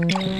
Mm-hmm.